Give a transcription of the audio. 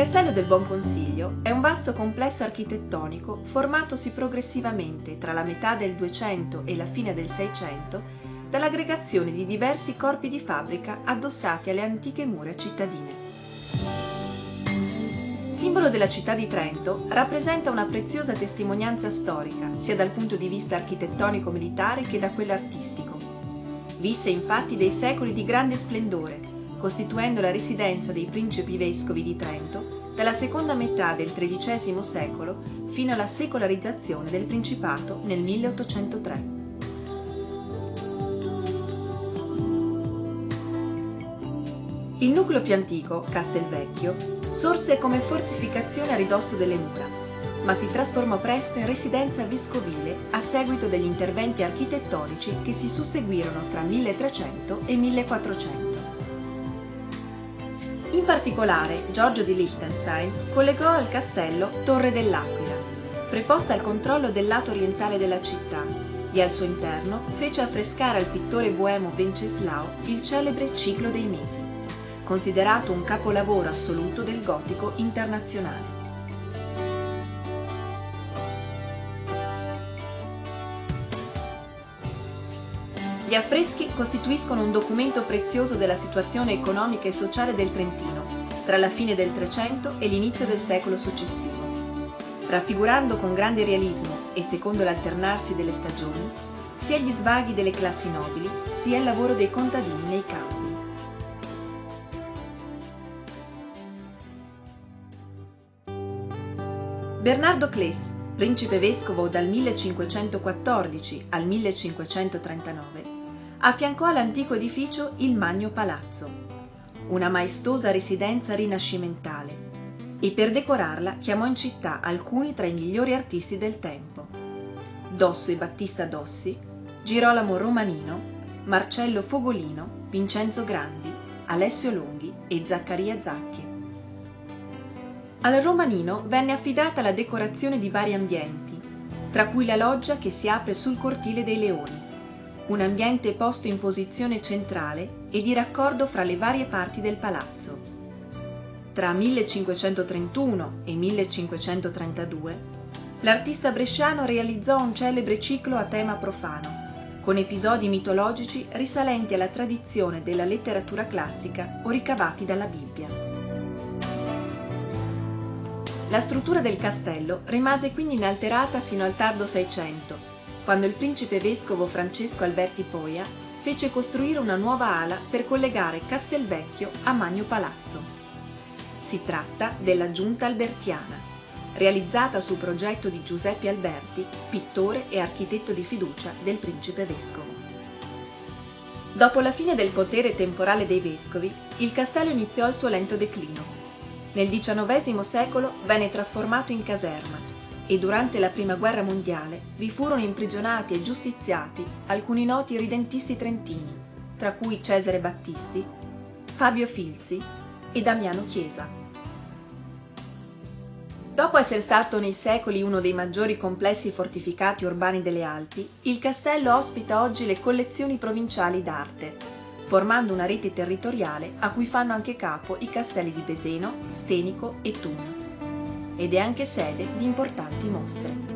Castello del Buon Consiglio è un vasto complesso architettonico formatosi progressivamente tra la metà del 200 e la fine del 600 dall'aggregazione di diversi corpi di fabbrica addossati alle antiche mura cittadine. Simbolo della città di Trento, rappresenta una preziosa testimonianza storica, sia dal punto di vista architettonico-militare che da quello artistico. Visse infatti dei secoli di grande splendore, costituendo la residenza dei principi vescovi di Trento dalla seconda metà del XIII secolo fino alla secolarizzazione del Principato nel 1803. Il nucleo più antico, Castelvecchio, sorse come fortificazione a ridosso delle mura, ma si trasformò presto in residenza vescovile a seguito degli interventi architettonici che si susseguirono tra 1300 e 1400. In particolare, Giorgio di Liechtenstein collegò al castello Torre dell'Aquila, preposta al controllo del lato orientale della città, e al suo interno fece affrescare al pittore boemo Venceslao il celebre Ciclo dei Mesi, considerato un capolavoro assoluto del gotico internazionale. Gli affreschi costituiscono un documento prezioso della situazione economica e sociale del Trentino tra la fine del Trecento e l'inizio del secolo successivo, raffigurando con grande realismo e secondo l'alternarsi delle stagioni sia gli svaghi delle classi nobili sia il lavoro dei contadini nei campi. Bernardo Cles principe vescovo dal 1514 al 1539, affiancò all'antico edificio il Magno Palazzo, una maestosa residenza rinascimentale, e per decorarla chiamò in città alcuni tra i migliori artisti del tempo. Dosso e Battista Dossi, Girolamo Romanino, Marcello Fogolino, Vincenzo Grandi, Alessio Longhi e Zaccaria Zacchi. Al Romanino venne affidata la decorazione di vari ambienti, tra cui la loggia che si apre sul cortile dei leoni, un ambiente posto in posizione centrale e di raccordo fra le varie parti del palazzo. Tra 1531 e 1532 l'artista bresciano realizzò un celebre ciclo a tema profano, con episodi mitologici risalenti alla tradizione della letteratura classica o ricavati dalla Bibbia. La struttura del castello rimase quindi inalterata sino al tardo Seicento, quando il principe vescovo Francesco Alberti Poia fece costruire una nuova ala per collegare Castelvecchio a Magno Palazzo. Si tratta della Giunta Albertiana, realizzata su progetto di Giuseppe Alberti, pittore e architetto di fiducia del principe vescovo. Dopo la fine del potere temporale dei vescovi, il castello iniziò il suo lento declino nel XIX secolo venne trasformato in caserma e durante la Prima Guerra Mondiale vi furono imprigionati e giustiziati alcuni noti ridentisti trentini, tra cui Cesare Battisti, Fabio Filzi e Damiano Chiesa. Dopo essere stato nei secoli uno dei maggiori complessi fortificati urbani delle Alpi, il castello ospita oggi le collezioni provinciali d'arte, formando una rete territoriale a cui fanno anche capo i castelli di Beseno, Stenico e Thun. Ed è anche sede di importanti mostre.